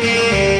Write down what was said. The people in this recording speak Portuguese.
Música